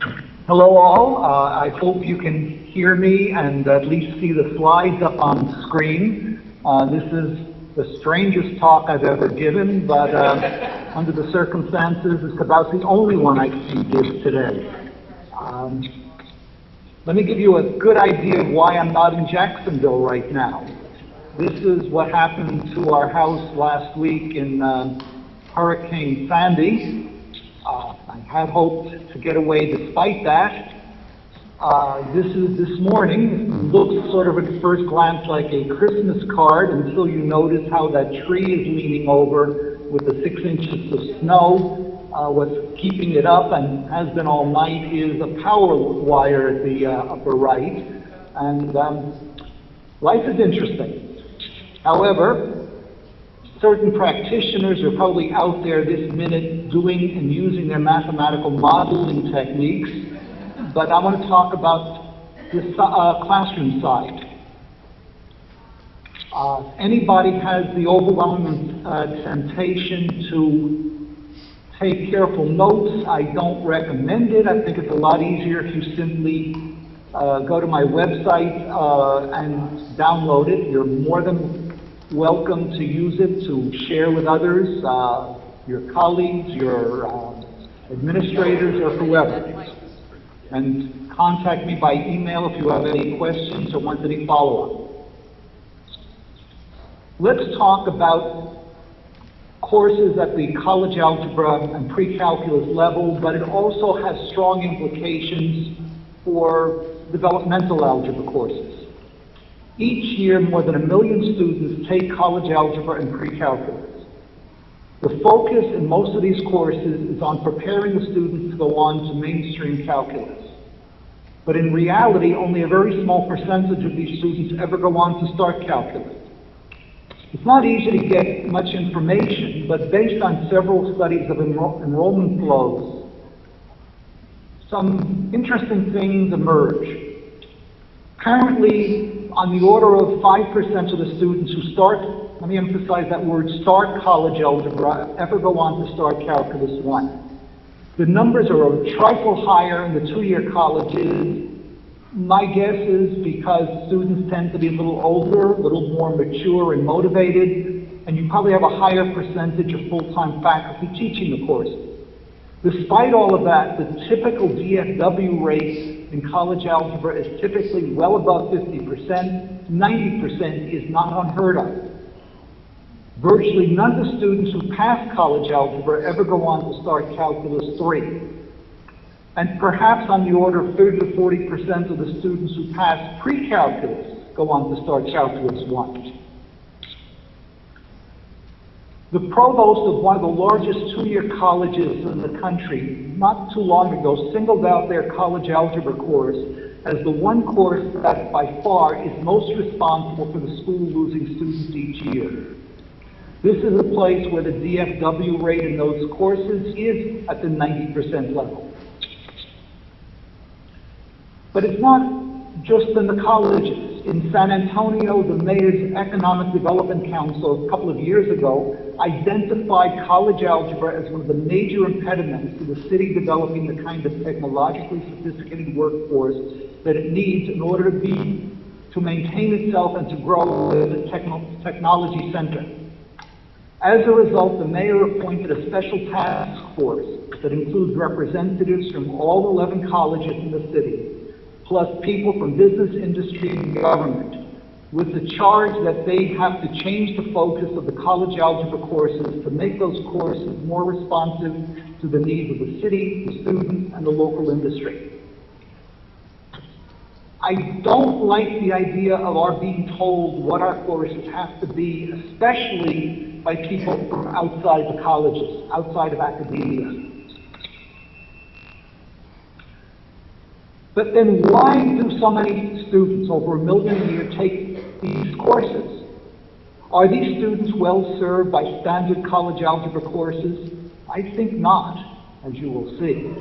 Hello all. Uh, I hope you can hear me and at least see the slides up on screen. Uh, this is the strangest talk I've ever given, but uh, under the circumstances, it's about the only one I can give today. Um, let me give you a good idea of why I'm not in Jacksonville right now. This is what happened to our house last week in uh, Hurricane Sandy. Uh, I had hoped to get away despite that. Uh, this is this morning. Looks sort of at first glance like a Christmas card until you notice how that tree is leaning over with the six inches of snow. Uh, what's keeping it up and has been all night is a power wire at the uh, upper right. And um, life is interesting. However, certain practitioners are probably out there this minute doing and using their mathematical modeling techniques, but I want to talk about the uh, classroom side. Uh, anybody has the overwhelming uh, temptation to take careful notes. I don't recommend it. I think it's a lot easier if you simply uh, go to my website uh, and download it. You're more than welcome to use it to share with others, uh, your colleagues, your uh, administrators, or whoever. And contact me by email if you have any questions or want any follow-up. Let's talk about courses at the college algebra and pre-calculus level, but it also has strong implications for developmental algebra courses. Each year, more than a million students take college algebra and pre-calculus. The focus in most of these courses is on preparing the students to go on to mainstream calculus. But in reality, only a very small percentage of these students ever go on to start calculus. It's not easy to get much information, but based on several studies of enro enrollment flows, some interesting things emerge. Currently, on the order of 5% of the students who start, let me emphasize that word, start college algebra, ever go on to start Calculus 1. The numbers are a trifle higher in the two-year colleges. My guess is because students tend to be a little older, a little more mature and motivated, and you probably have a higher percentage of full-time faculty teaching the courses. Despite all of that, the typical DFW rate in college algebra is typically well above 50%. 90% is not unheard of. Virtually none of the students who pass college algebra ever go on to start Calculus 3. And perhaps on the order of 30 to 40% of the students who pass pre-calculus go on to start Calculus 1. The provost of one of the largest two-year colleges in the country, not too long ago, singled out their college algebra course as the one course that by far is most responsible for the school losing students each year. This is a place where the DFW rate in those courses is at the 90% level. But it's not just in the colleges in San Antonio, the mayor's Economic Development Council a couple of years ago identified college algebra as one of the major impediments to the city developing the kind of technologically sophisticated workforce that it needs in order to be to maintain itself and to grow as a techno technology center. As a result, the mayor appointed a special task force that includes representatives from all 11 colleges in the city plus people from business, industry, and government, with the charge that they have to change the focus of the college algebra courses to make those courses more responsive to the needs of the city, the students, and the local industry. I don't like the idea of our being told what our courses have to be, especially by people from outside the colleges, outside of academia. But then why do so many students, over a million a year, take these courses? Are these students well served by standard college algebra courses? I think not, as you will see.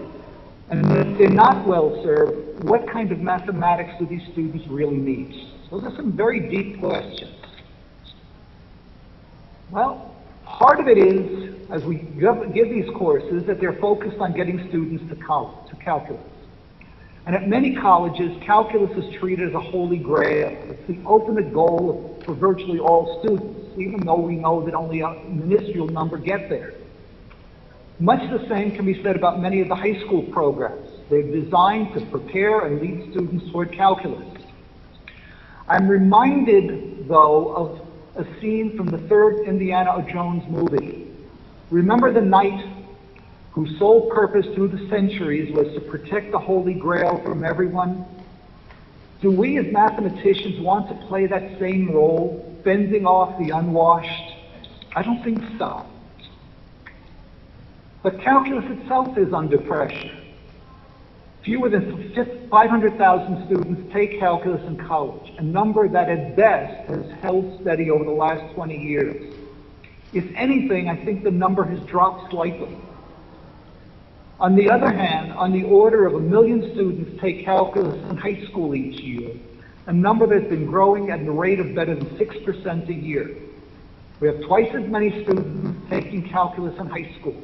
And if they're not well served, what kind of mathematics do these students really need? Those are some very deep questions. Well, part of it is, as we give these courses, that they're focused on getting students to, college, to calculus. And at many colleges, calculus is treated as a holy grail. It's the ultimate goal for virtually all students, even though we know that only a minuscule number get there. Much the same can be said about many of the high school programs. They're designed to prepare and lead students toward calculus. I'm reminded, though, of a scene from the third Indiana Jones movie. Remember the knight whose sole purpose through the centuries was to protect the Holy Grail from everyone? Do we as mathematicians want to play that same role, fending off the unwashed? I don't think so. But calculus itself is under pressure. Fewer than 500,000 students take calculus in college, a number that at best has held steady over the last 20 years. If anything, I think the number has dropped slightly. On the other hand, on the order of a million students take calculus in high school each year, a number that's been growing at the rate of better than 6% a year. We have twice as many students taking calculus in high school.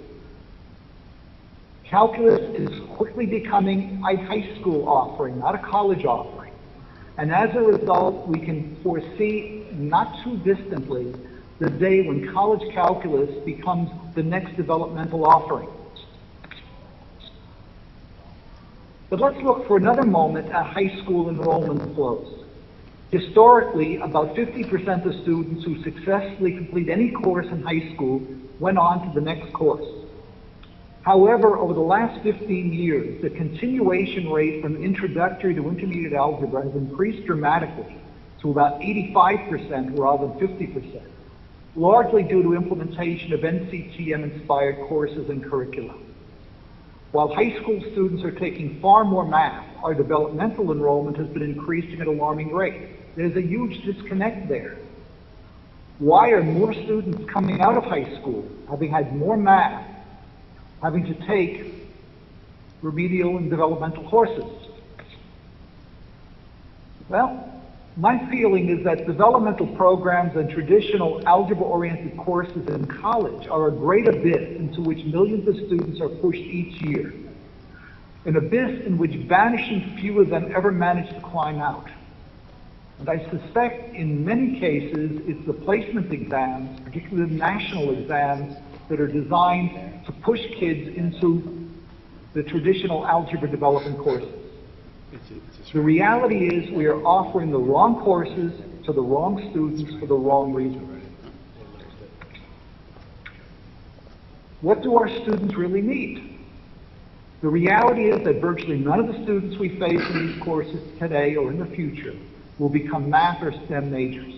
Calculus is quickly becoming a high school offering, not a college offering. And as a result, we can foresee not too distantly the day when college calculus becomes the next developmental offering. But let's look for another moment at high school enrollment flows. Historically, about 50% of students who successfully complete any course in high school went on to the next course. However, over the last 15 years, the continuation rate from introductory to intermediate algebra has increased dramatically to about 85% rather than 50%, largely due to implementation of NCTM-inspired courses and curricula. While high school students are taking far more math, our developmental enrollment has been increasing at alarming rate. There's a huge disconnect there. Why are more students coming out of high school having had more math having to take remedial and developmental courses. Well, my feeling is that developmental programs and traditional algebra-oriented courses in college are a great abyss into which millions of students are pushed each year. An abyss in which vanishing few of them ever manage to climb out. And I suspect in many cases it's the placement exams, particularly the national exams, that are designed to push kids into the traditional algebra development courses. The reality is we are offering the wrong courses to the wrong students for the wrong reasons. What do our students really need? The reality is that virtually none of the students we face in these courses today or in the future will become math or STEM majors.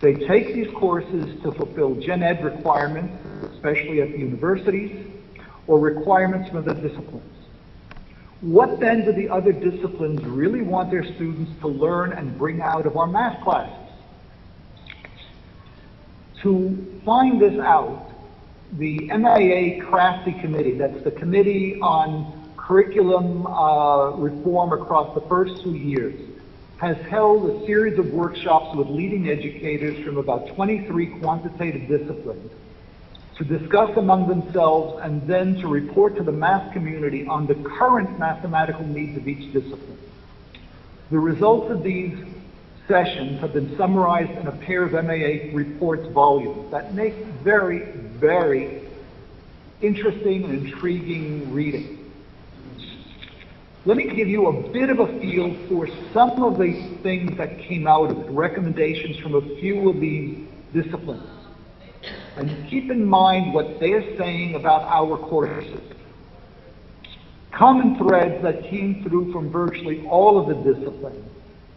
They take these courses to fulfill gen ed requirements, especially at the universities, or requirements from other disciplines. What then do the other disciplines really want their students to learn and bring out of our math classes? To find this out, the MAA Crafty Committee, that's the Committee on Curriculum uh, Reform across the first two years, has held a series of workshops with leading educators from about 23 quantitative disciplines to discuss among themselves and then to report to the math community on the current mathematical needs of each discipline. The results of these sessions have been summarized in a pair of MAA reports volumes that make very, very interesting and intriguing reading. Let me give you a bit of a feel for some of the things that came out of it, recommendations from a few of these disciplines. And keep in mind what they're saying about our courses. Common threads that came through from virtually all of the disciplines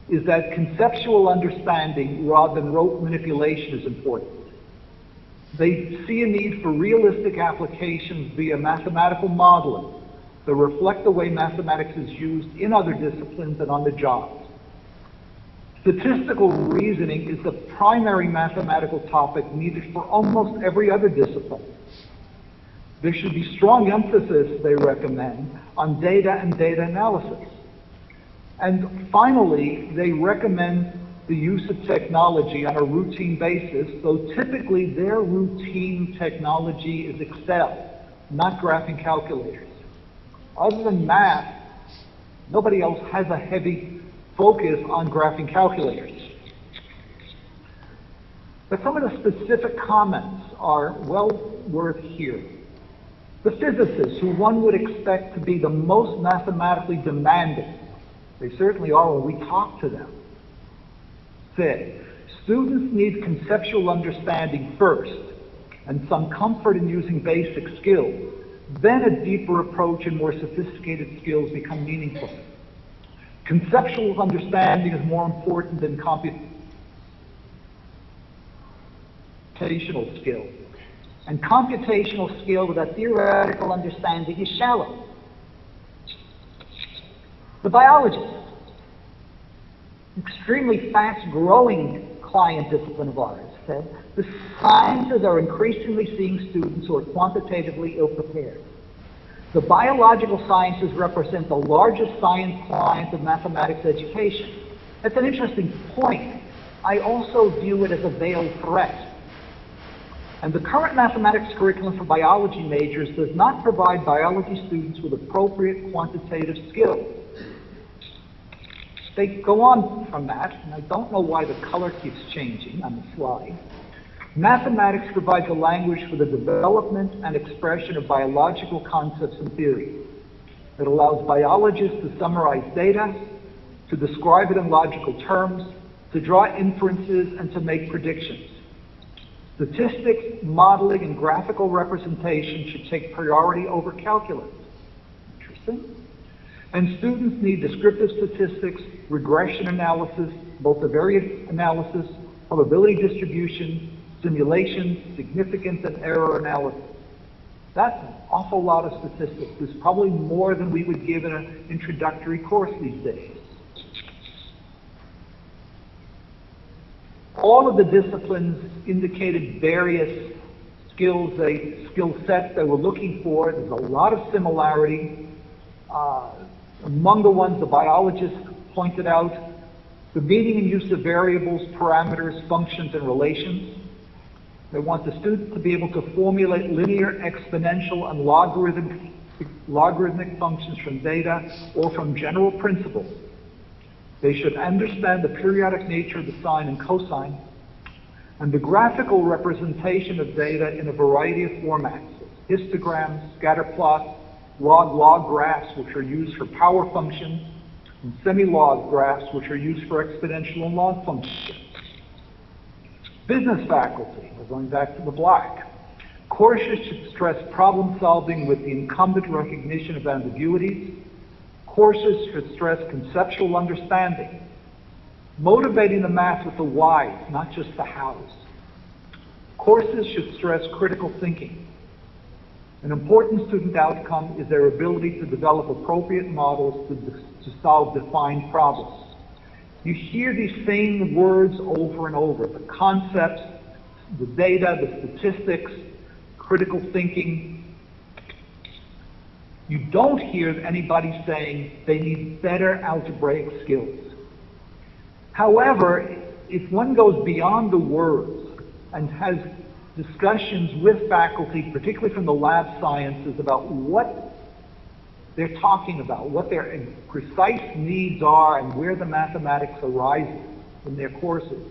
is that conceptual understanding rather than rote manipulation is important. They see a need for realistic applications via mathematical modeling that reflect the way mathematics is used in other disciplines and on the job. Statistical reasoning is the primary mathematical topic needed for almost every other discipline. There should be strong emphasis, they recommend, on data and data analysis. And finally, they recommend the use of technology on a routine basis, though typically their routine technology is Excel, not graphing calculators. Other than math, Nobody else has a heavy focus on graphing calculators. But some of the specific comments are well worth hearing. The physicists, who one would expect to be the most mathematically demanding, they certainly are when we talk to them, said, students need conceptual understanding first and some comfort in using basic skills. Then a deeper approach and more sophisticated skills become meaningful. Conceptual understanding is more important than computational skill. And computational skill without theoretical understanding is shallow. The biologist, extremely fast growing client discipline of ours, said the sciences are increasingly seeing students who are quantitatively ill prepared. The biological sciences represent the largest science client of mathematics education. That's an interesting point. I also view it as a veiled threat. And the current mathematics curriculum for biology majors does not provide biology students with appropriate quantitative skills. They go on from that, and I don't know why the color keeps changing on the slide. Mathematics provides a language for the development and expression of biological concepts and theories. It allows biologists to summarize data, to describe it in logical terms, to draw inferences, and to make predictions. Statistics, modeling, and graphical representation should take priority over calculus. Interesting. And students need descriptive statistics, regression analysis, multivariate analysis, probability distribution, simulations, significance and error analysis. That's an awful lot of statistics. There's probably more than we would give in an introductory course these days. All of the disciplines indicated various skills, they, skill sets they were looking for. There's a lot of similarity. Uh, among the ones the biologists pointed out, the meaning and use of variables, parameters, functions, and relations. They want the student to be able to formulate linear, exponential, and logarithmic, logarithmic functions from data or from general principles. They should understand the periodic nature of the sine and cosine and the graphical representation of data in a variety of formats, histograms, scatter plots, log-log graphs, which are used for power functions, and semi-log graphs, which are used for exponential and log functions. Business faculty, we're going back to the black. Courses should stress problem solving with the incumbent recognition of ambiguities. Courses should stress conceptual understanding, motivating the math with the whys, not just the hows. Courses should stress critical thinking, an important student outcome is their ability to develop appropriate models to, to solve defined problems. You hear these same words over and over, the concepts, the data, the statistics, critical thinking. You don't hear anybody saying they need better algebraic skills. However, if one goes beyond the words and has discussions with faculty, particularly from the lab sciences, about what they're talking about, what their precise needs are, and where the mathematics arises in their courses.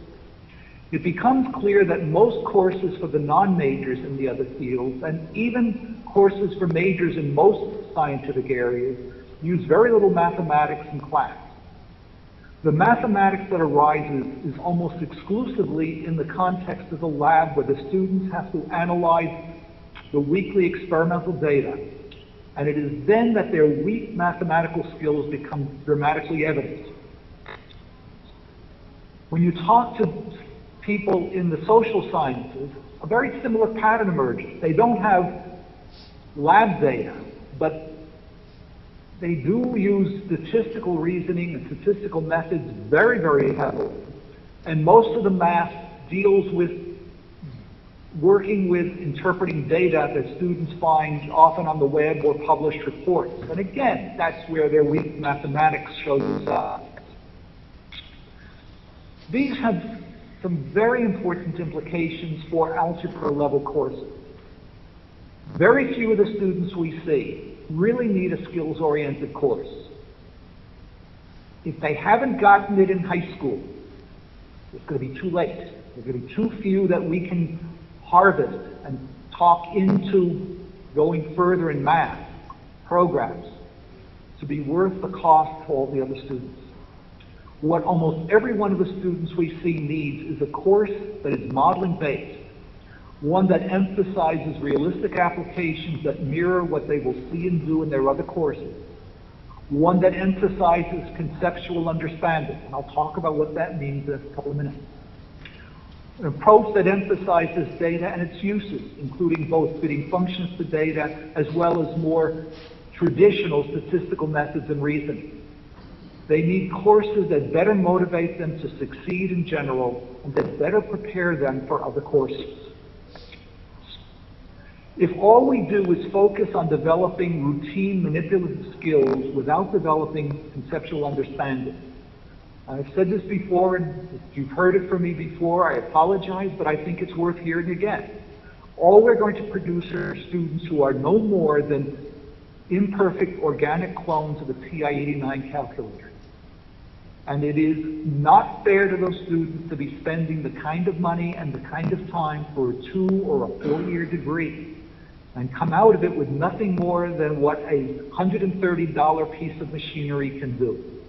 It becomes clear that most courses for the non-majors in the other fields, and even courses for majors in most scientific areas, use very little mathematics in class. The mathematics that arises is almost exclusively in the context of the lab where the students have to analyze the weekly experimental data. And it is then that their weak mathematical skills become dramatically evident. When you talk to people in the social sciences, a very similar pattern emerges. They don't have lab data, but they do use statistical reasoning and statistical methods very, very heavily. And most of the math deals with working with interpreting data that students find often on the web or published reports. And again, that's where their weak mathematics shows up. Uh, these have some very important implications for algebra level courses. Very few of the students we see really need a skills-oriented course. If they haven't gotten it in high school, it's going to be too late. There's going to be too few that we can harvest and talk into going further in math programs to be worth the cost to all the other students. What almost every one of the students we see needs is a course that is modeling based, one that emphasizes realistic applications that mirror what they will see and do in their other courses, one that emphasizes conceptual understanding, and I'll talk about what that means in a couple of minutes. An approach that emphasizes data and its uses, including both fitting functions to data as well as more traditional statistical methods and reasoning. They need courses that better motivate them to succeed in general and that better prepare them for other courses. If all we do is focus on developing routine manipulative skills without developing conceptual understanding, I've said this before, and you've heard it from me before, I apologize, but I think it's worth hearing again. All we're going to produce are students who are no more than imperfect organic clones of the TI-89 calculator. And it is not fair to those students to be spending the kind of money and the kind of time for a two or a four-year degree and come out of it with nothing more than what a $130 piece of machinery can do.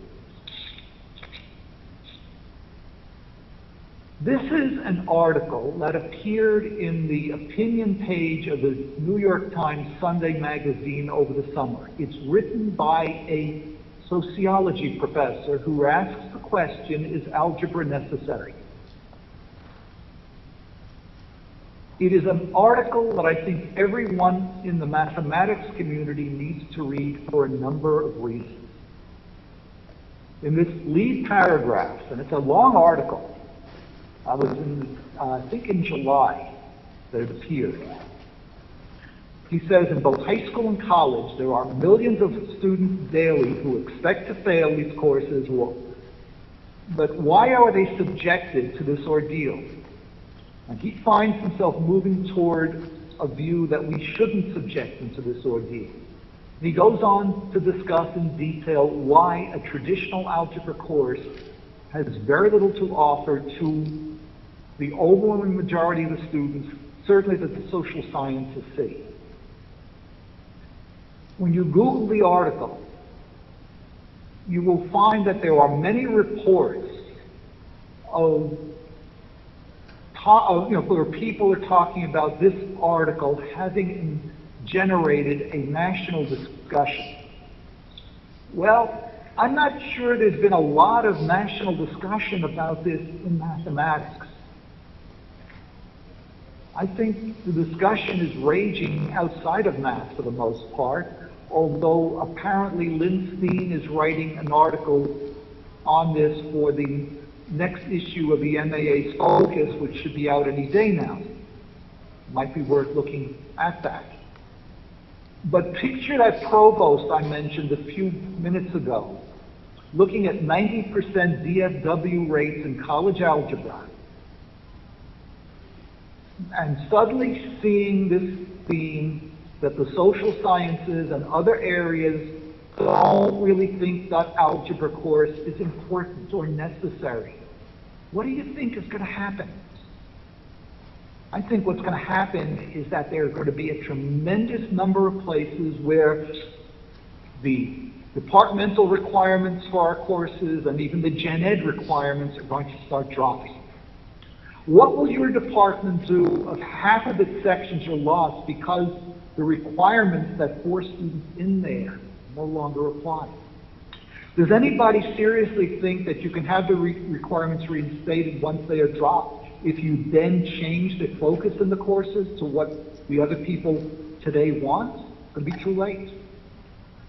This is an article that appeared in the opinion page of the New York Times Sunday magazine over the summer. It's written by a sociology professor who asks the question, is algebra necessary? It is an article that I think everyone in the mathematics community needs to read for a number of reasons. In this lead paragraph, and it's a long article, I was in, uh, I think in July that it appeared. He says in both high school and college, there are millions of students daily who expect to fail these courses, but why are they subjected to this ordeal? And he finds himself moving toward a view that we shouldn't subject them to this ordeal. And he goes on to discuss in detail why a traditional algebra course has very little to offer to the overwhelming majority of the students, certainly that the social sciences see. When you Google the article, you will find that there are many reports of you know, where people are talking about this article having generated a national discussion. Well, I'm not sure there's been a lot of national discussion about this in mathematics. I think the discussion is raging outside of math for the most part, although apparently Lynn Steen is writing an article on this for the next issue of the MAA's Focus, which should be out any day now. Might be worth looking at that. But picture that provost I mentioned a few minutes ago, looking at 90% DFW rates in college algebra, and suddenly seeing this theme that the social sciences and other areas don't really think that algebra course is important or necessary. What do you think is going to happen? I think what's going to happen is that there are going to be a tremendous number of places where the departmental requirements for our courses and even the gen ed requirements are going to start dropping. What will your department do if half of its sections are lost because the requirements that force students in there no longer apply? Does anybody seriously think that you can have the re requirements reinstated once they are dropped if you then change the focus in the courses to what the other people today want? Going to be too late.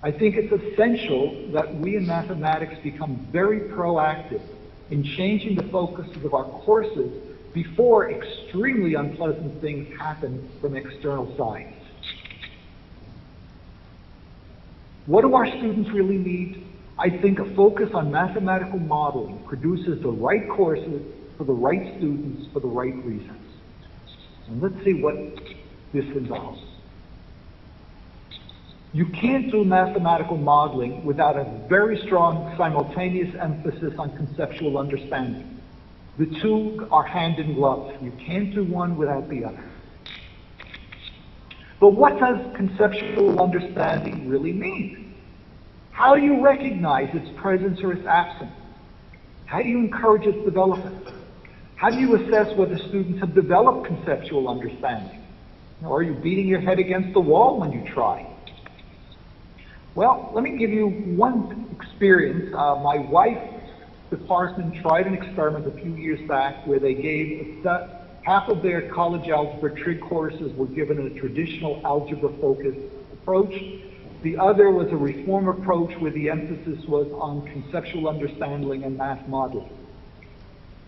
I think it's essential that we in mathematics become very proactive in changing the focus of our courses before extremely unpleasant things happen from external science. What do our students really need? I think a focus on mathematical modeling produces the right courses for the right students for the right reasons. And let's see what this involves. You can't do mathematical modeling without a very strong simultaneous emphasis on conceptual understanding. The two are hand in glove. You can't do one without the other. But what does conceptual understanding really mean? How do you recognize its presence or its absence? How do you encourage its development? How do you assess whether students have developed conceptual understanding? Or are you beating your head against the wall when you try? Well, let me give you one experience. Uh, my wife department tried an experiment a few years back where they gave half of their college algebra trig courses were given a traditional algebra-focused approach. The other was a reform approach where the emphasis was on conceptual understanding and math modeling.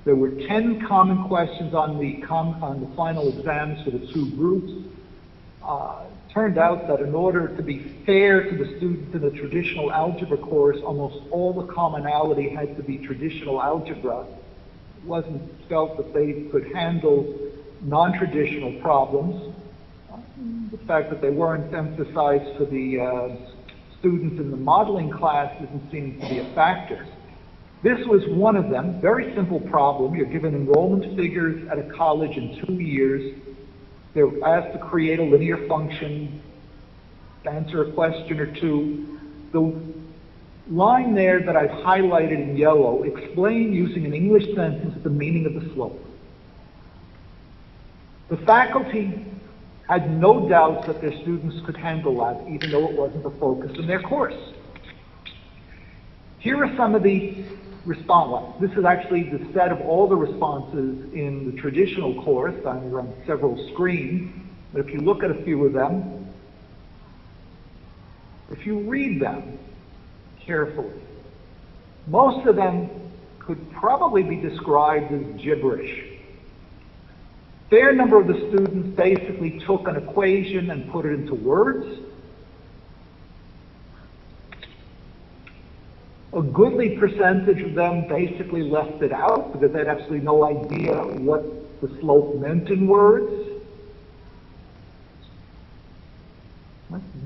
There were 10 common questions on the, com on the final exams for the two groups. Uh, turned out that in order to be fair to the students in the traditional algebra course, almost all the commonality had to be traditional algebra. It wasn't felt that they could handle non-traditional problems. The fact that they weren't emphasized for the uh, students in the modeling class didn't seem to be a factor. This was one of them, very simple problem. You're given enrollment figures at a college in two years. They're asked to create a linear function, answer a question or two. The line there that I've highlighted in yellow, explain using an English sentence the meaning of the slope. The faculty had no doubts that their students could handle that, even though it wasn't the focus in their course. Here are some of the response. This is actually the set of all the responses in the traditional course. I'm on several screens, but if you look at a few of them, if you read them carefully, most of them could probably be described as gibberish. A Fair number of the students basically took an equation and put it into words. A goodly percentage of them basically left it out because they had absolutely no idea what the slope meant in words.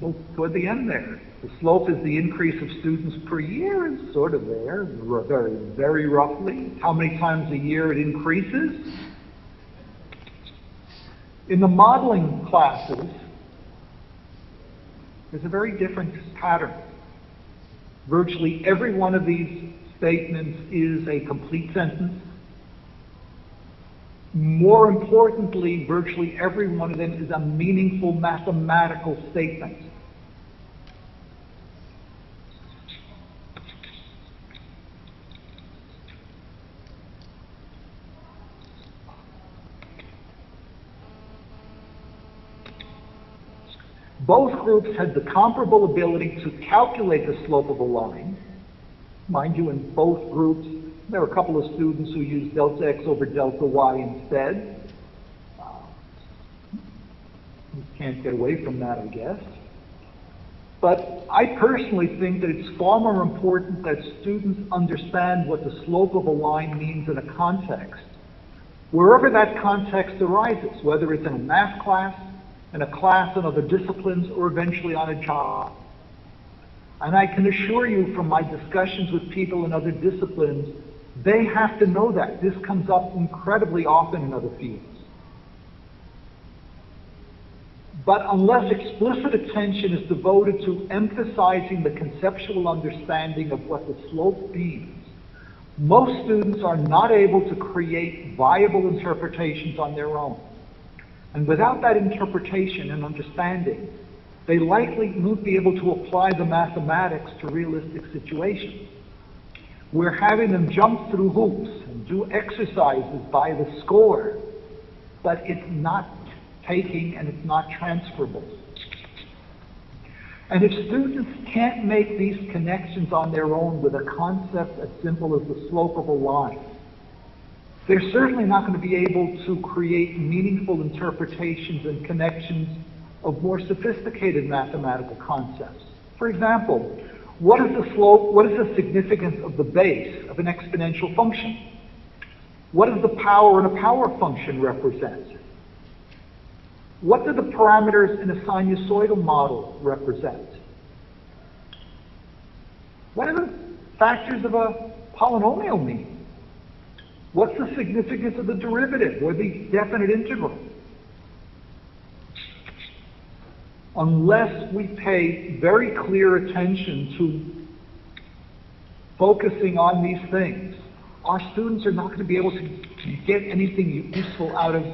Well, toward the end there. The slope is the increase of students per year. It's sort of there, very, very roughly. How many times a year it increases. In the modeling classes, there's a very different pattern. Virtually every one of these statements is a complete sentence. More importantly, virtually every one of them is a meaningful mathematical statement. Both groups had the comparable ability to calculate the slope of a line. Mind you, in both groups, there were a couple of students who used delta x over delta y instead. you can't get away from that, I guess. But I personally think that it's far more important that students understand what the slope of a line means in a context. Wherever that context arises, whether it's in a math class, in a class in other disciplines, or eventually on a job. And I can assure you from my discussions with people in other disciplines, they have to know that. This comes up incredibly often in other fields. But unless explicit attention is devoted to emphasizing the conceptual understanding of what the slope means, most students are not able to create viable interpretations on their own. And without that interpretation and understanding, they likely won't be able to apply the mathematics to realistic situations. We're having them jump through hoops and do exercises by the score, but it's not taking and it's not transferable. And if students can't make these connections on their own with a concept as simple as the slope of a line, they're certainly not going to be able to create meaningful interpretations and connections of more sophisticated mathematical concepts. For example, what is the slope, what is the significance of the base of an exponential function? What does the power in a power function represent? What do the parameters in a sinusoidal model represent? What do the factors of a polynomial mean? What's the significance of the derivative or the definite integral? Unless we pay very clear attention to focusing on these things, our students are not going to be able to get anything useful out of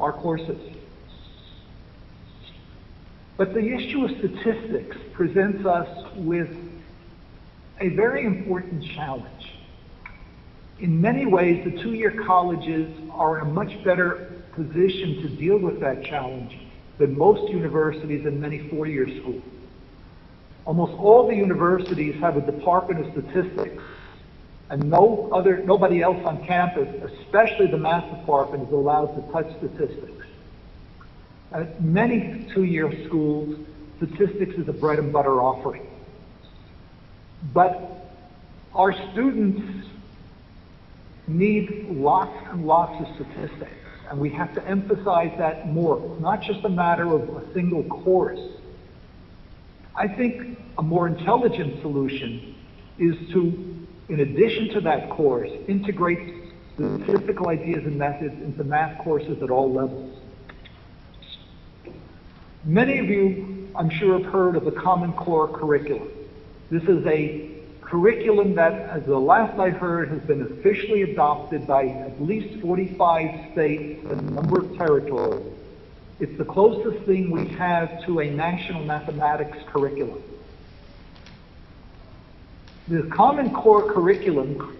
our courses. But the issue of statistics presents us with a very important challenge. In many ways, the two-year colleges are in a much better position to deal with that challenge than most universities and many four-year schools. Almost all the universities have a department of statistics, and no other, nobody else on campus, especially the math department, is allowed to touch statistics. At many two-year schools, statistics is a bread and butter offering. But our students need lots and lots of statistics, and we have to emphasize that more. It's not just a matter of a single course. I think a more intelligent solution is to, in addition to that course, integrate the statistical ideas and methods into math courses at all levels. Many of you, I'm sure, have heard of the Common Core curriculum. This is a curriculum that, as the last I heard, has been officially adopted by at least 45 states and a number of territories. It's the closest thing we have to a national mathematics curriculum. The Common Core curriculum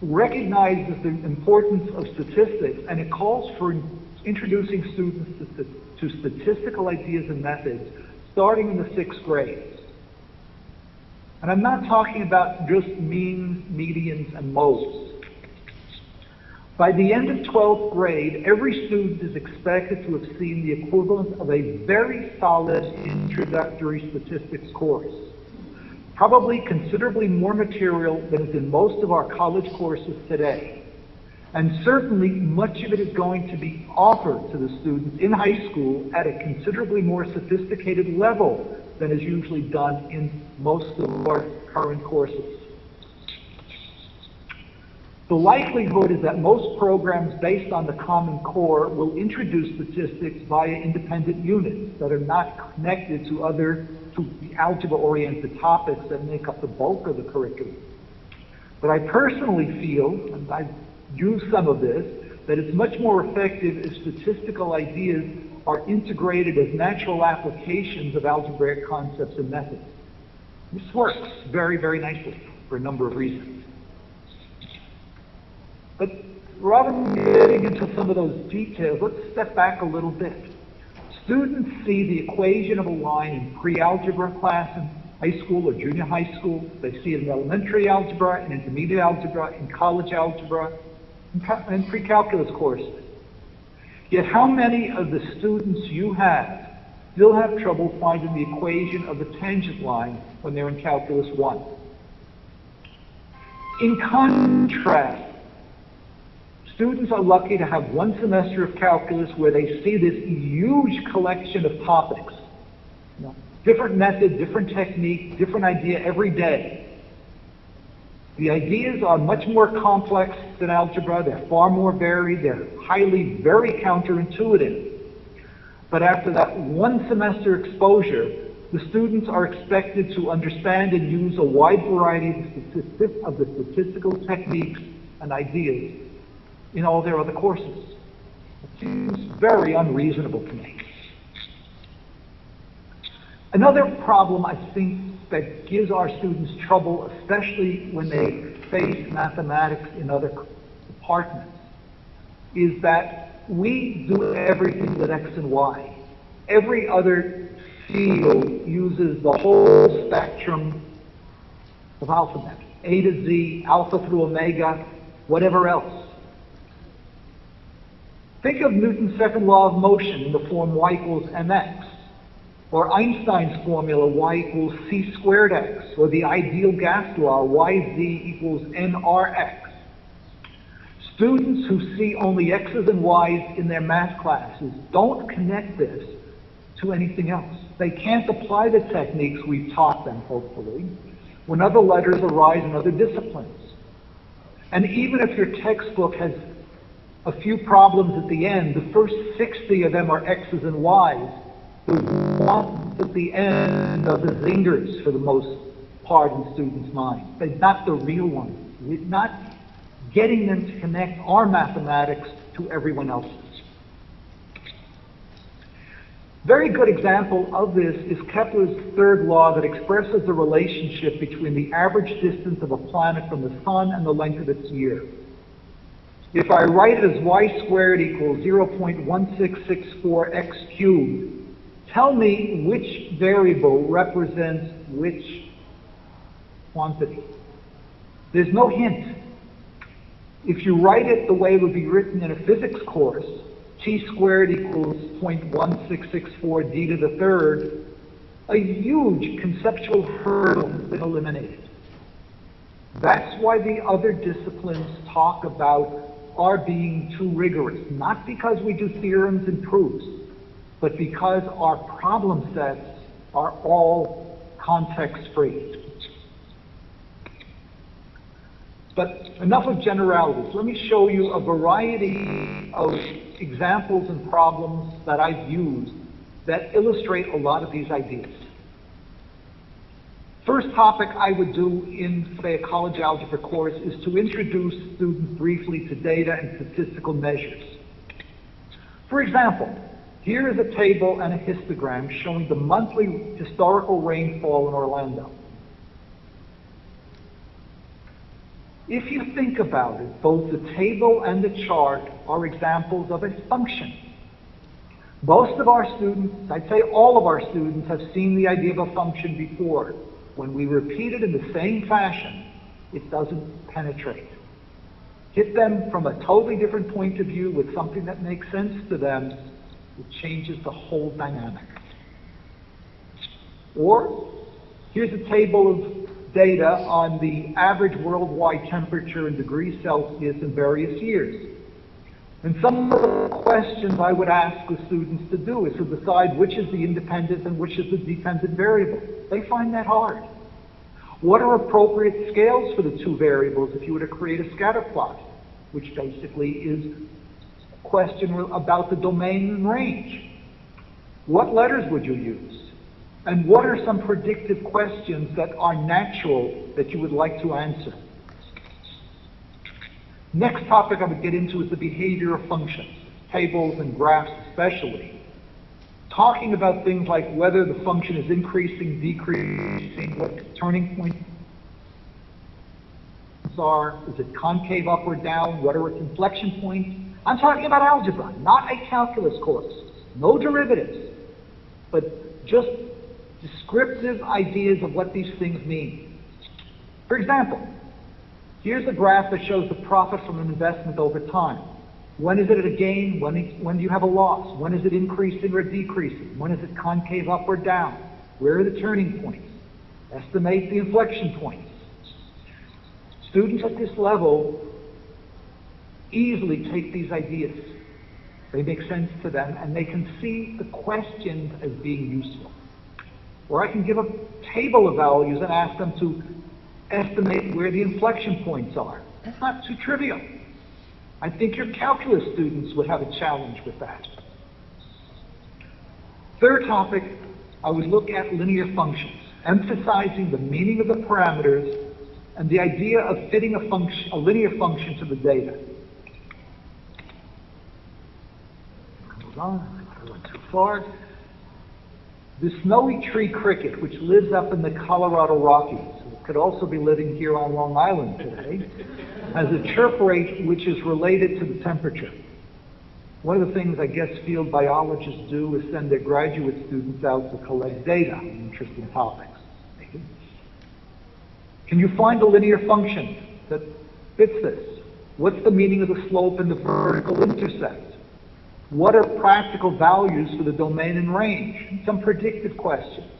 recognizes the importance of statistics and it calls for introducing students to, to statistical ideas and methods starting in the sixth grade. And I'm not talking about just means, medians, and modes. By the end of 12th grade, every student is expected to have seen the equivalent of a very solid introductory statistics course. Probably considerably more material than is in most of our college courses today. And certainly much of it is going to be offered to the students in high school at a considerably more sophisticated level than is usually done in most of our current courses. The likelihood is that most programs based on the Common Core will introduce statistics via independent units that are not connected to other, to the algebra-oriented topics that make up the bulk of the curriculum. But I personally feel, and I've used some of this, that it's much more effective if statistical ideas are integrated as natural applications of algebraic concepts and methods. This works very, very nicely for a number of reasons. But rather than getting into some of those details, let's step back a little bit. Students see the equation of a line in pre-algebra class in high school or junior high school. They see it in elementary algebra, in intermediate algebra, in college algebra, and pre-calculus courses. Yet how many of the students you have still have trouble finding the equation of the tangent line when they're in Calculus 1? In contrast, students are lucky to have one semester of calculus where they see this huge collection of topics. Different method, different technique, different idea every day. The ideas are much more complex than algebra. They're far more varied. They're highly, very counterintuitive. But after that one semester exposure, the students are expected to understand and use a wide variety of the statistical techniques and ideas in all their other courses. It seems very unreasonable to me. Another problem I think that gives our students trouble, especially when they face mathematics in other departments, is that we do everything with X and Y. Every other field uses the whole spectrum of alphabet, A to Z, alpha through omega, whatever else. Think of Newton's second law of motion in the form y equals mx or Einstein's formula, y equals c squared x, or the ideal gas law, yz equals nrx. Students who see only x's and y's in their math classes don't connect this to anything else. They can't apply the techniques we've taught them, hopefully, when other letters arise in other disciplines. And even if your textbook has a few problems at the end, the first 60 of them are X's and Y's. The ones at the end of the zingers for the most part in students' minds. They're not the real ones. We're not getting them to connect our mathematics to everyone else's. Very good example of this is Kepler's third law that expresses the relationship between the average distance of a planet from the sun and the length of its year. If I write it as y squared equals 0.1664 x cubed, tell me which variable represents which quantity. There's no hint. If you write it the way it would be written in a physics course, t squared equals 0.1664 d to the third, a huge conceptual hurdle has been eliminated. That's why the other disciplines talk about our being too rigorous, not because we do theorems and proofs, but because our problem sets are all context-free. But enough of generalities. Let me show you a variety of examples and problems that I've used that illustrate a lot of these ideas. First topic I would do in, say, a college algebra course is to introduce students briefly to data and statistical measures. For example, here is a table and a histogram showing the monthly historical rainfall in Orlando. If you think about it, both the table and the chart are examples of a function. Most of our students, I'd say all of our students, have seen the idea of a function before. When we repeat it in the same fashion, it doesn't penetrate. Hit them from a totally different point of view with something that makes sense to them, it changes the whole dynamic. Or, here's a table of data on the average worldwide temperature in degrees Celsius in various years. And some of the questions I would ask the students to do is to decide which is the independent and which is the dependent variable. They find that hard. What are appropriate scales for the two variables if you were to create a scatter plot, which basically is question about the domain and range? What letters would you use? And what are some predictive questions that are natural that you would like to answer? Next topic I would get into is the behavior of functions, tables and graphs especially. Talking about things like whether the function is increasing, decreasing, what turning points are, is it concave up or down, what are its inflection points? I'm talking about algebra, not a calculus course. No derivatives, but just descriptive ideas of what these things mean. For example, here's a graph that shows the profit from an investment over time. When is it at a gain? When, when do you have a loss? When is it increasing or decreasing? When is it concave up or down? Where are the turning points? Estimate the inflection points. Students at this level easily take these ideas. They make sense to them and they can see the questions as being useful. Or I can give a table of values and ask them to estimate where the inflection points are. That's not too trivial. I think your calculus students would have a challenge with that. Third topic, I would look at linear functions, emphasizing the meaning of the parameters and the idea of fitting a function, a linear function to the data. Hold I went too far. The snowy tree cricket, which lives up in the Colorado Rockies, could also be living here on Long Island today, has a chirp rate which is related to the temperature. One of the things I guess field biologists do is send their graduate students out to collect data on interesting topics. Can you find a linear function that fits this? What's the meaning of the slope and the vertical intercept? What are practical values for the domain and range? Some predictive questions.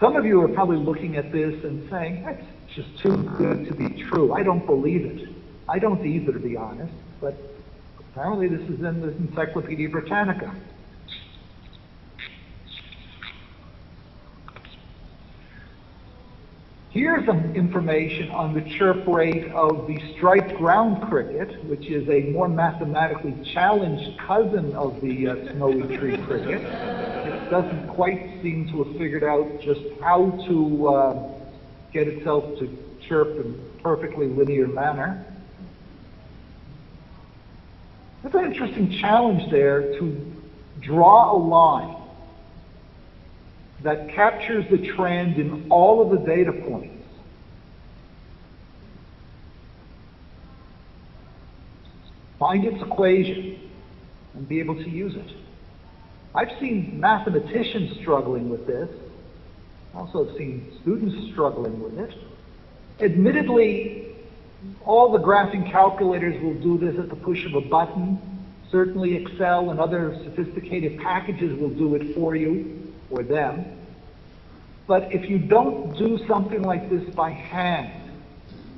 Some of you are probably looking at this and saying, that's just too good to be true. I don't believe it. I don't either, to be honest, but apparently this is in the Encyclopedia Britannica. Here's some information on the chirp rate of the striped ground cricket, which is a more mathematically challenged cousin of the uh, snowy tree cricket. It doesn't quite seem to have figured out just how to uh, get itself to chirp in a perfectly linear manner. There's an interesting challenge there to draw a line that captures the trend in all of the data points. Find its equation and be able to use it. I've seen mathematicians struggling with this. Also have seen students struggling with it. Admittedly, all the graphing calculators will do this at the push of a button. Certainly Excel and other sophisticated packages will do it for you or them. But if you don't do something like this by hand,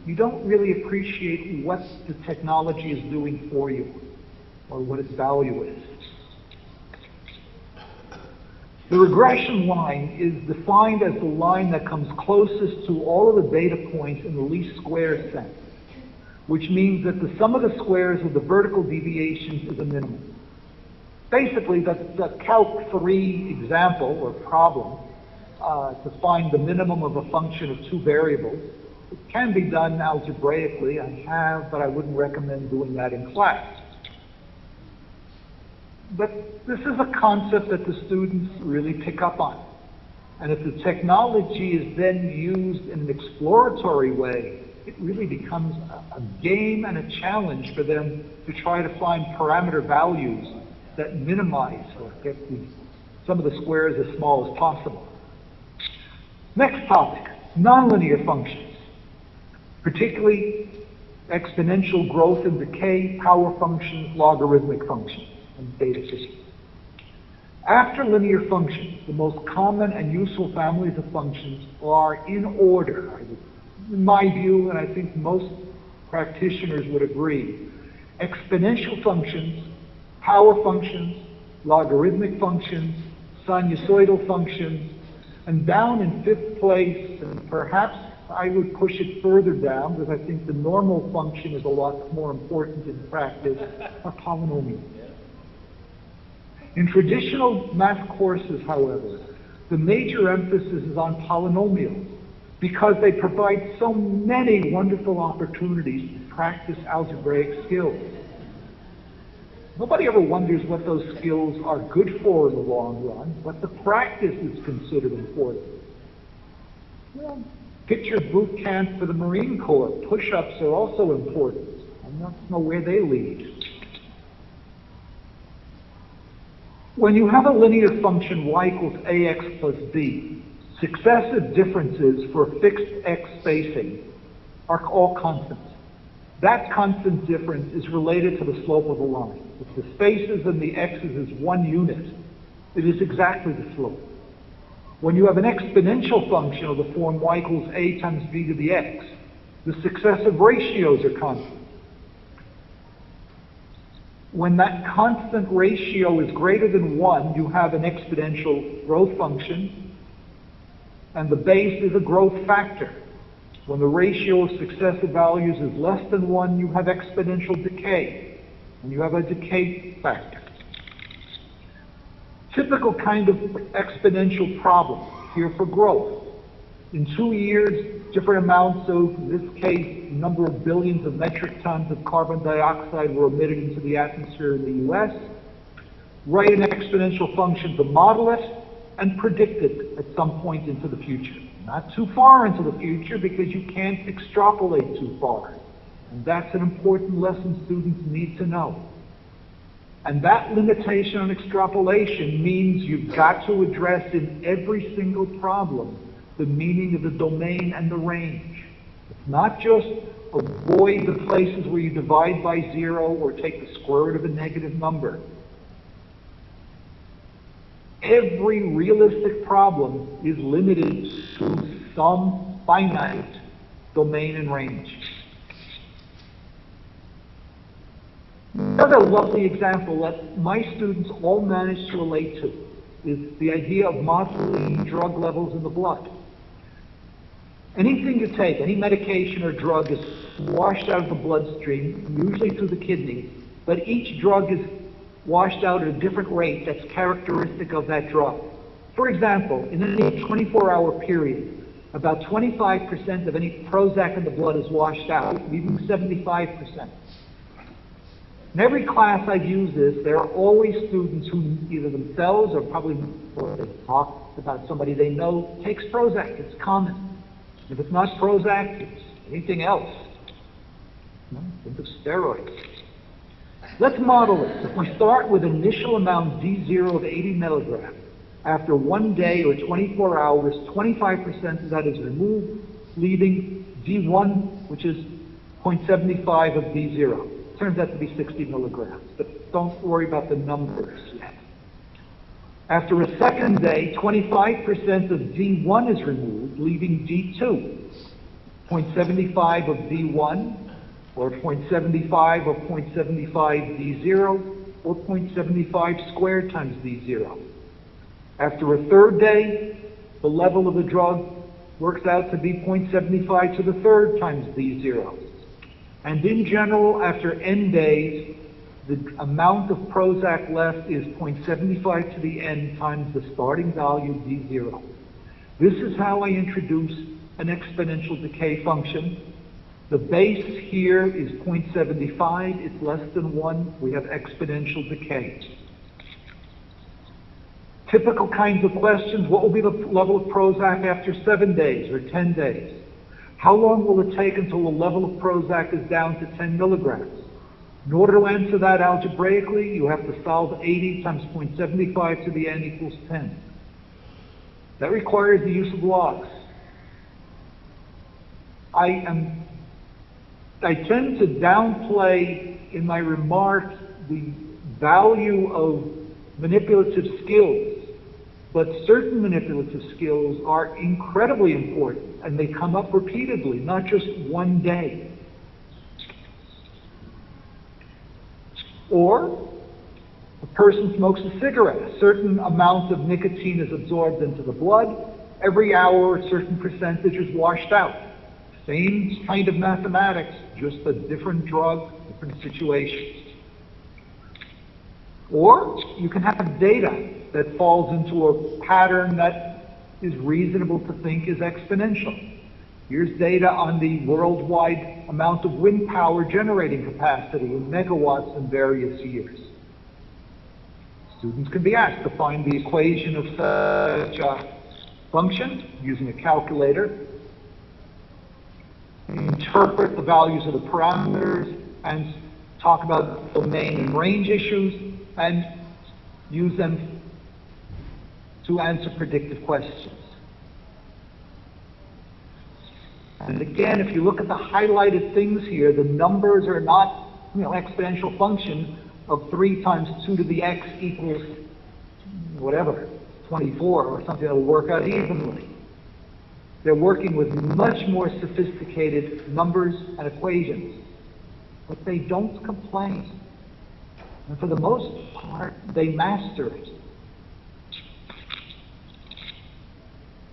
you don't really appreciate what the technology is doing for you or what its value is. The regression line is defined as the line that comes closest to all of the data points in the least squares sense, which means that the sum of the squares of the vertical deviations is a minimum. Basically, the, the Calc 3 example or problem uh, to find the minimum of a function of two variables. It can be done algebraically. I have, but I wouldn't recommend doing that in class. But this is a concept that the students really pick up on. And if the technology is then used in an exploratory way, it really becomes a, a game and a challenge for them to try to find parameter values that minimize or get the, some of the squares as small as possible. Next topic, nonlinear functions, particularly exponential growth and decay, power functions, logarithmic functions and data systems. After linear functions, the most common and useful families of functions are in order. In my view, and I think most practitioners would agree, exponential functions, power functions, logarithmic functions, sinusoidal functions, and down in fifth place, and perhaps I would push it further down because I think the normal function is a lot more important in practice, are polynomials. In traditional math courses, however, the major emphasis is on polynomials because they provide so many wonderful opportunities to practice algebraic skills. Nobody ever wonders what those skills are good for in the long run, what the practice is considered important. Well, picture boot camp for the Marine Corps. Push-ups are also important. I don't know where they lead. When you have a linear function y equals ax plus b, successive differences for fixed x spacing are all constants. That constant difference is related to the slope of the line. If the spaces and the x's is one unit, it is exactly the slope. When you have an exponential function of the form y equals a times b to the x, the successive ratios are constant. When that constant ratio is greater than 1, you have an exponential growth function, and the base is a growth factor. When the ratio of successive values is less than 1, you have exponential decay, and you have a decay factor. Typical kind of exponential problem here for growth. In two years, different amounts of, in this case, number of billions of metric tons of carbon dioxide were emitted into the atmosphere in the U.S. Write an exponential function to model it and predict it at some point into the future. Not too far into the future because you can't extrapolate too far. And that's an important lesson students need to know. And that limitation on extrapolation means you've got to address in every single problem the meaning of the domain and the range. It's not just avoid the places where you divide by zero or take the square root of a negative number. Every realistic problem is limited to some finite domain and range. Another lovely example that my students all manage to relate to is the idea of modeling drug levels in the blood. Anything you take, any medication or drug is washed out of the bloodstream, usually through the kidneys, but each drug is washed out at a different rate that's characteristic of that drug. For example, in any 24-hour period, about 25% of any Prozac in the blood is washed out, leaving 75%. In every class I've used this, there are always students who either themselves or probably talk about somebody they know takes Prozac. It's common. If it's not Prozac, it's anything else. think of steroids. Let's model this. If we start with initial amount D0 of 80 milligrams, after one day or 24 hours, 25% of that is removed, leaving D1, which is 0.75 of D0. Turns out to be 60 milligrams, but don't worry about the numbers yet. After a second day, 25% of D1 is removed, leaving D2. 0.75 of D1, or 0.75 or 0.75 D0, or 0.75 squared times D0. After a third day, the level of the drug works out to be 0.75 to the third times D0. And in general, after n days, the amount of Prozac left is 0.75 to the n times the starting value d0. This is how I introduce an exponential decay function. The base here is 0.75, it's less than 1, we have exponential decay. Typical kinds of questions, what will be the level of Prozac after 7 days or 10 days? How long will it take until the level of Prozac is down to 10 milligrams? In order to answer that algebraically, you have to solve 80 times 0.75 to the n equals 10. That requires the use of logs. I am I tend to downplay in my remarks the value of manipulative skills, but certain manipulative skills are incredibly important and they come up repeatedly, not just one day. Or a person smokes a cigarette. A certain amount of nicotine is absorbed into the blood. Every hour, a certain percentage is washed out. Same kind of mathematics, just a different drug, different situation. Or you can have data that falls into a pattern that is reasonable to think is exponential. Here's data on the worldwide amount of wind power generating capacity in megawatts in various years. Students can be asked to find the equation of such a function using a calculator, interpret the values of the parameters, and talk about domain and range issues, and use them to answer predictive questions. And again, if you look at the highlighted things here, the numbers are not, you know, exponential function of 3 times 2 to the x equals whatever, 24 or something that will work out evenly. They're working with much more sophisticated numbers and equations, but they don't complain. And for the most part, they master it.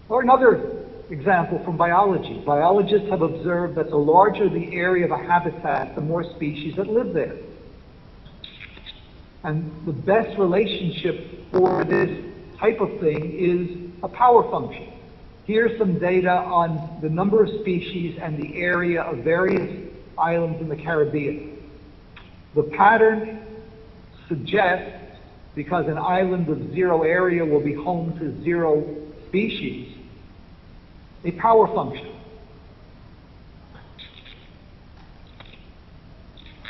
Or another example from biology. Biologists have observed that the larger the area of a habitat, the more species that live there. And the best relationship for this type of thing is a power function. Here's some data on the number of species and the area of various islands in the Caribbean. The pattern suggests, because an island with zero area will be home to zero species, a power function.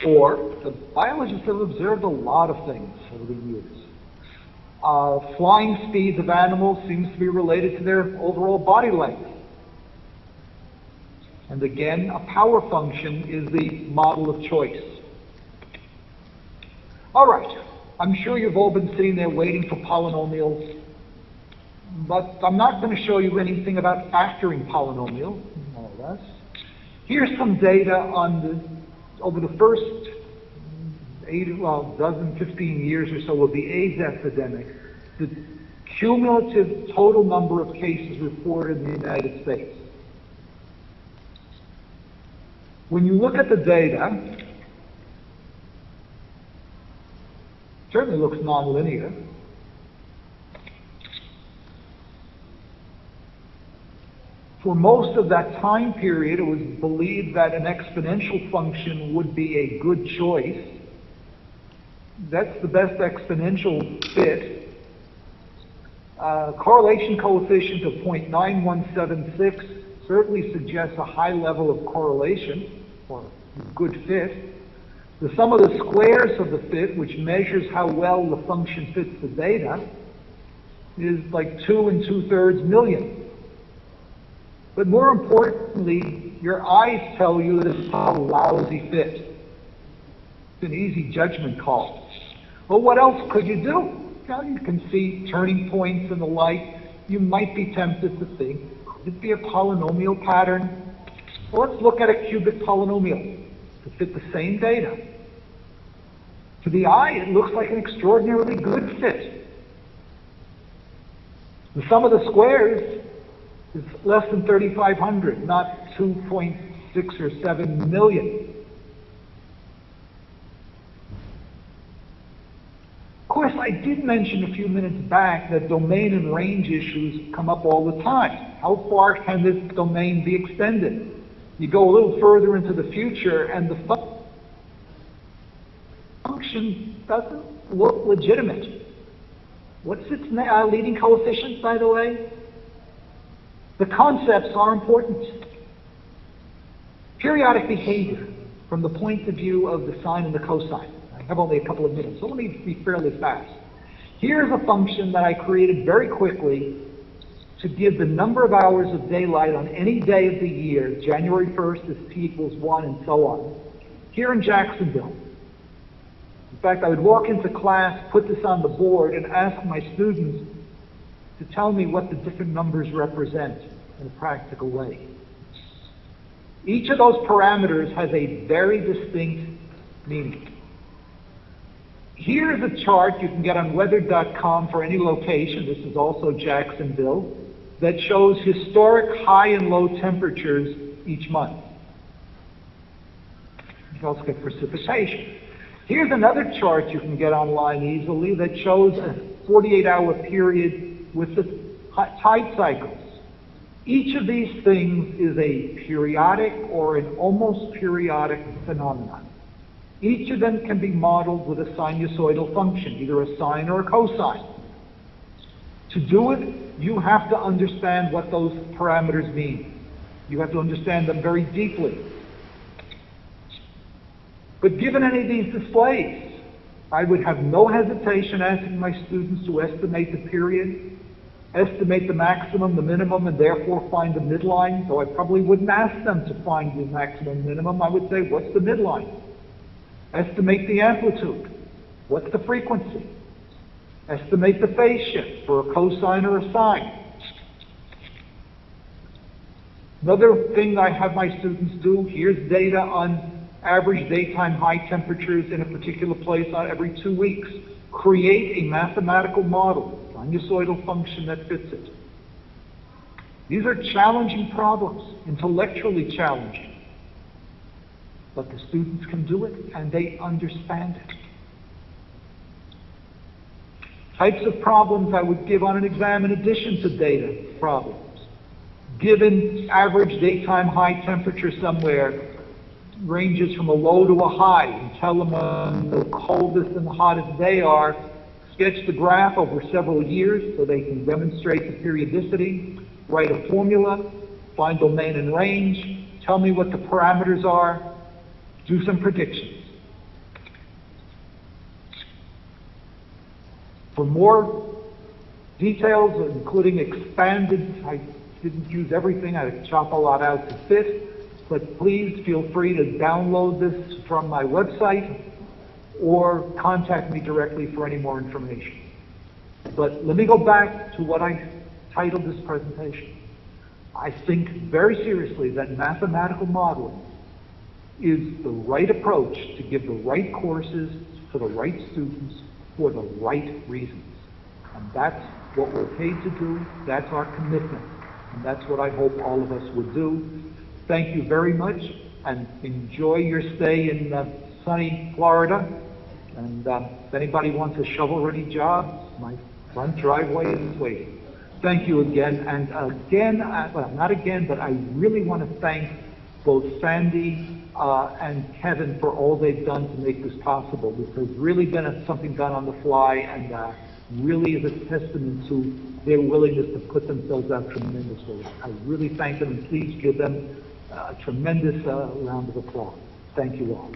Or the biologists have observed a lot of things over the years. Uh, flying speeds of animals seems to be related to their overall body length. And again, a power function is the model of choice. All right, I'm sure you've all been sitting there waiting for polynomials but I'm not going to show you anything about factoring polynomials, more or less. Here's some data on the, over the first eight, well, dozen, 15 years or so of the AIDS epidemic, the cumulative total number of cases reported in the United States. When you look at the data, certainly looks nonlinear. For most of that time period, it was believed that an exponential function would be a good choice. That's the best exponential fit. Uh, correlation coefficient of 0.9176 certainly suggests a high level of correlation or good fit. The sum of the squares of the fit, which measures how well the function fits the data, is like 2 and 2 thirds million. But more importantly, your eyes tell you that it's a lousy fit. It's an easy judgment call. Well, what else could you do? Now you can see turning points and the like. You might be tempted to think, could it be a polynomial pattern? Well, let's look at a cubic polynomial to fit the same data. To the eye, it looks like an extraordinarily good fit. The sum of the squares is less than 3,500, not 2.6 or 7 million. Of course, I did mention a few minutes back that domain and range issues come up all the time. How far can this domain be extended? You go a little further into the future and the function doesn't look legitimate. What's its uh, leading coefficient, by the way? The concepts are important. Periodic behavior from the point of view of the sine and the cosine. Have only a couple of minutes, so let me be fairly fast. Here's a function that I created very quickly to give the number of hours of daylight on any day of the year. January 1st is t equals 1 and so on. Here in Jacksonville. In fact, I would walk into class, put this on the board, and ask my students to tell me what the different numbers represent in a practical way. Each of those parameters has a very distinct meaning. Here's a chart you can get on weather.com for any location. This is also Jacksonville that shows historic high and low temperatures each month. You also get precipitation. Here's another chart you can get online easily that shows a 48 hour period with the tide cycles. Each of these things is a periodic or an almost periodic phenomenon. Each of them can be modeled with a sinusoidal function, either a sine or a cosine. To do it, you have to understand what those parameters mean. You have to understand them very deeply. But given any of these displays, I would have no hesitation asking my students to estimate the period estimate the maximum, the minimum, and therefore find the midline. So I probably wouldn't ask them to find the maximum minimum. I would say, what's the midline? Estimate the amplitude. What's the frequency? Estimate the phase shift for a cosine or a sine. Another thing I have my students do, here's data on average daytime high temperatures in a particular place every two weeks. Create a mathematical model sinusoidal function that fits it. These are challenging problems, intellectually challenging. But the students can do it and they understand it. Types of problems I would give on an exam in addition to data problems. Given average daytime high temperature somewhere, ranges from a low to a high, and tell them uh, the coldest and the hottest they are, sketch the graph over several years so they can demonstrate the periodicity, write a formula, find domain and range, tell me what the parameters are, do some predictions. For more details, including expanded, I didn't use everything, I chop a lot out to fit, but please feel free to download this from my website or contact me directly for any more information. But let me go back to what I titled this presentation. I think very seriously that mathematical modeling is the right approach to give the right courses to the right students for the right reasons. And that's what we're paid to do. That's our commitment. And that's what I hope all of us would do. Thank you very much. and enjoy your stay in uh, sunny Florida. And um, if anybody wants a shovel-ready job, my front driveway is waiting. Thank you again, and again, uh, well, not again, but I really want to thank both Sandy uh, and Kevin for all they've done to make this possible. This has really been a- something done on the fly, and uh, really is a testament to their willingness to put themselves out tremendously. I really thank them, and please give them a tremendous uh, round of applause. Thank you all.